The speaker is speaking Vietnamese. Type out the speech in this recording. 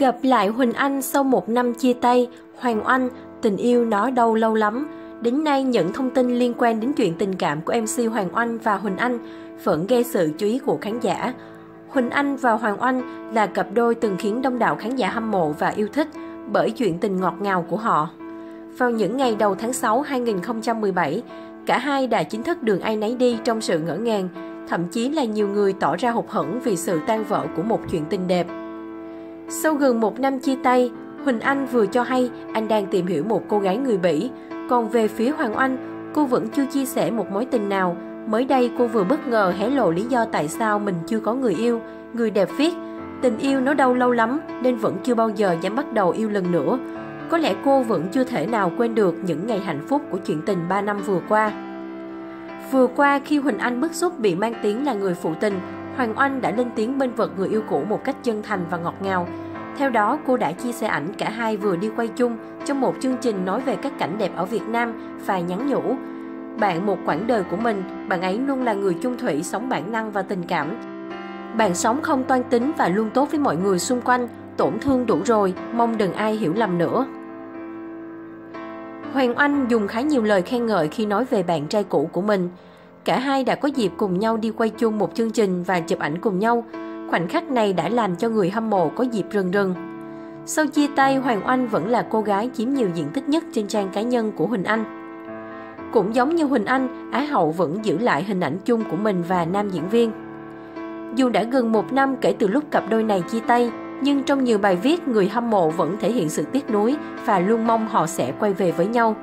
Gặp lại Huỳnh Anh sau một năm chia tay, Hoàng Anh, tình yêu nó đâu lâu lắm. Đến nay, những thông tin liên quan đến chuyện tình cảm của MC Hoàng Anh và Huỳnh Anh vẫn gây sự chú ý của khán giả. Huỳnh Anh và Hoàng Anh là cặp đôi từng khiến đông đảo khán giả hâm mộ và yêu thích bởi chuyện tình ngọt ngào của họ. Vào những ngày đầu tháng 6 2017, cả hai đã chính thức đường ai nấy đi trong sự ngỡ ngàng, thậm chí là nhiều người tỏ ra hụt hẫng vì sự tan vỡ của một chuyện tình đẹp. Sau gần một năm chia tay, Huỳnh Anh vừa cho hay anh đang tìm hiểu một cô gái người Bỉ. Còn về phía Hoàng Anh, cô vẫn chưa chia sẻ một mối tình nào. Mới đây cô vừa bất ngờ hé lộ lý do tại sao mình chưa có người yêu. Người đẹp viết, tình yêu nó đau lâu lắm nên vẫn chưa bao giờ dám bắt đầu yêu lần nữa. Có lẽ cô vẫn chưa thể nào quên được những ngày hạnh phúc của chuyện tình 3 năm vừa qua. Vừa qua khi Huỳnh Anh bức xúc bị mang tiếng là người phụ tình, Hoàng Anh đã lên tiếng bên vực người yêu cũ một cách chân thành và ngọt ngào. Theo đó, cô đã chia sẻ ảnh cả hai vừa đi quay chung trong một chương trình nói về các cảnh đẹp ở Việt Nam và nhắn nhủ. Bạn một quãng đời của mình, bạn ấy luôn là người chung thủy sống bản năng và tình cảm. Bạn sống không toan tính và luôn tốt với mọi người xung quanh, tổn thương đủ rồi, mong đừng ai hiểu lầm nữa. Hoàng Anh dùng khá nhiều lời khen ngợi khi nói về bạn trai cũ của mình. Cả hai đã có dịp cùng nhau đi quay chung một chương trình và chụp ảnh cùng nhau. Khoảnh khắc này đã làm cho người hâm mộ có dịp rần rần. Sau chia tay, Hoàng Anh vẫn là cô gái chiếm nhiều diện tích nhất trên trang cá nhân của Huỳnh Anh. Cũng giống như Huỳnh Anh, Á hậu vẫn giữ lại hình ảnh chung của mình và nam diễn viên. Dù đã gần một năm kể từ lúc cặp đôi này chia tay, nhưng trong nhiều bài viết người hâm mộ vẫn thể hiện sự tiếc nuối và luôn mong họ sẽ quay về với nhau.